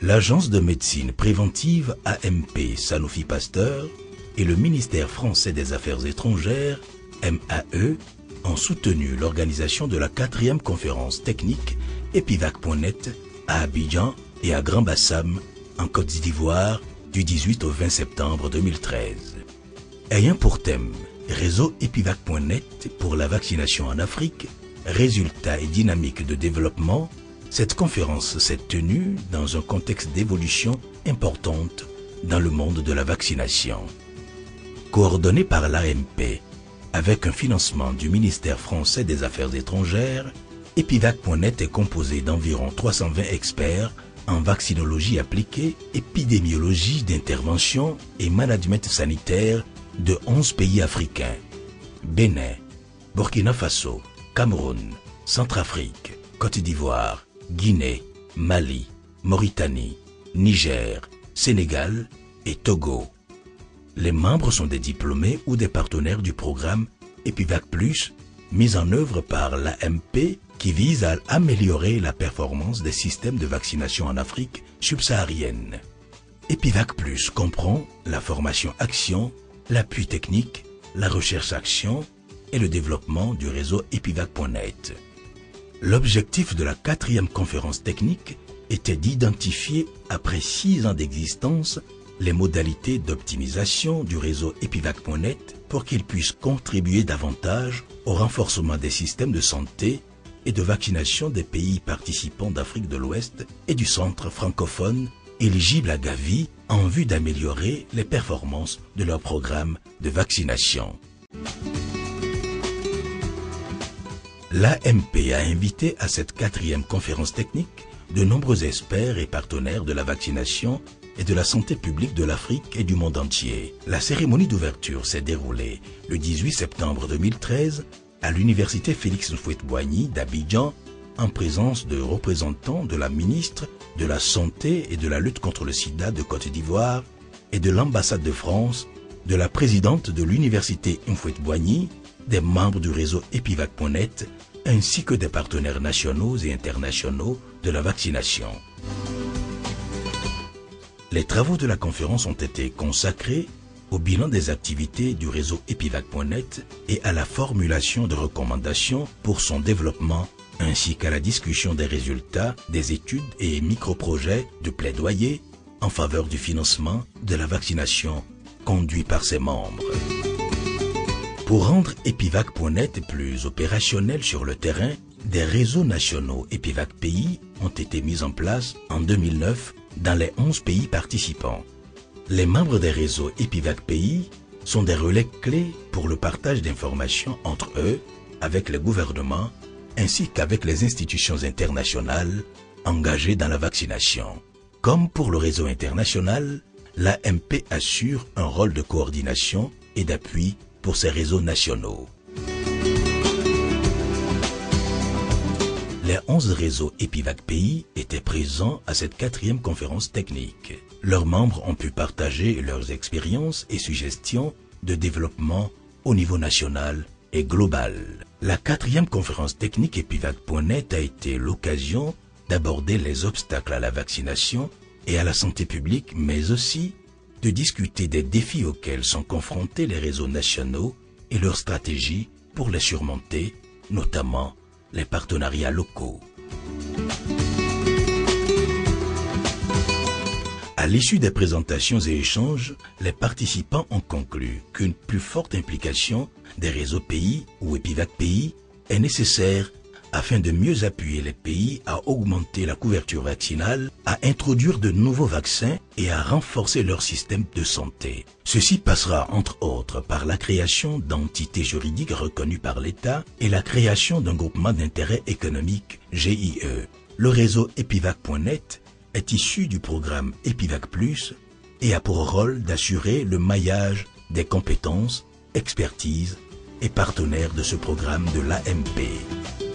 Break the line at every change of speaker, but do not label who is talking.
L'Agence de médecine préventive AMP Sanofi Pasteur et le ministère français des Affaires étrangères, MAE, ont soutenu l'organisation de la quatrième conférence technique Epivac.net à Abidjan et à Grand Bassam, en Côte d'Ivoire, du 18 au 20 septembre 2013. Ayant pour thème Réseau Epivac.net pour la vaccination en Afrique, résultats et dynamiques de développement, cette conférence s'est tenue dans un contexte d'évolution importante dans le monde de la vaccination. Coordonnée par l'AMP, avec un financement du ministère français des Affaires étrangères, Epivac.net est composé d'environ 320 experts en vaccinologie appliquée, épidémiologie d'intervention et management sanitaire de 11 pays africains. Bénin, Burkina Faso, Cameroun, Centrafrique, Côte d'Ivoire, Guinée, Mali, Mauritanie, Niger, Sénégal et Togo. Les membres sont des diplômés ou des partenaires du programme EPIVAC Plus, mis en œuvre par l'AMP qui vise à améliorer la performance des systèmes de vaccination en Afrique subsaharienne. EPIVAC comprend la formation action, l'appui technique, la recherche action et le développement du réseau epivac.net. L'objectif de la quatrième conférence technique était d'identifier, après six ans d'existence, les modalités d'optimisation du réseau epivac.net pour qu'il puisse contribuer davantage au renforcement des systèmes de santé et de vaccination des pays participants d'Afrique de l'Ouest et du centre francophone éligibles à Gavi en vue d'améliorer les performances de leur programme de vaccination. L'AMP a invité à cette quatrième conférence technique de nombreux experts et partenaires de la vaccination et de la santé publique de l'Afrique et du monde entier. La cérémonie d'ouverture s'est déroulée le 18 septembre 2013 à l'université Félix Houphouët-Boigny d'Abidjan en présence de représentants de la ministre de la Santé et de la lutte contre le sida de Côte d'Ivoire et de l'ambassade de France, de la présidente de l'université Houphouët-Boigny, des membres du réseau Epivac.net ainsi que des partenaires nationaux et internationaux de la vaccination. Les travaux de la conférence ont été consacrés au bilan des activités du réseau Epivac.net et à la formulation de recommandations pour son développement ainsi qu'à la discussion des résultats des études et micro-projets de plaidoyer en faveur du financement de la vaccination conduit par ses membres. Pour rendre Epivac.net plus opérationnel sur le terrain, des réseaux nationaux Epivac Pays ont été mis en place en 2009 dans les 11 pays participants. Les membres des réseaux Epivac Pays sont des relais clés pour le partage d'informations entre eux, avec les gouvernements, ainsi qu'avec les institutions internationales engagées dans la vaccination. Comme pour le réseau international, l'AMP assure un rôle de coordination et d'appui ces réseaux nationaux. Les 11 réseaux Epivac Pays étaient présents à cette quatrième conférence technique. Leurs membres ont pu partager leurs expériences et suggestions de développement au niveau national et global. La quatrième conférence technique Epivac.net a été l'occasion d'aborder les obstacles à la vaccination et à la santé publique, mais aussi de discuter des défis auxquels sont confrontés les réseaux nationaux et leurs stratégies pour les surmonter, notamment les partenariats locaux. À l'issue des présentations et échanges, les participants ont conclu qu'une plus forte implication des réseaux pays ou Epivac pays est nécessaire afin de mieux appuyer les pays à augmenter la couverture vaccinale, à introduire de nouveaux vaccins et à renforcer leur système de santé. Ceci passera entre autres par la création d'entités juridiques reconnues par l'État et la création d'un groupement d'intérêt économique GIE. Le réseau Epivac.net est issu du programme Epivac Plus et a pour rôle d'assurer le maillage des compétences, expertises et partenaires de ce programme de l'AMP.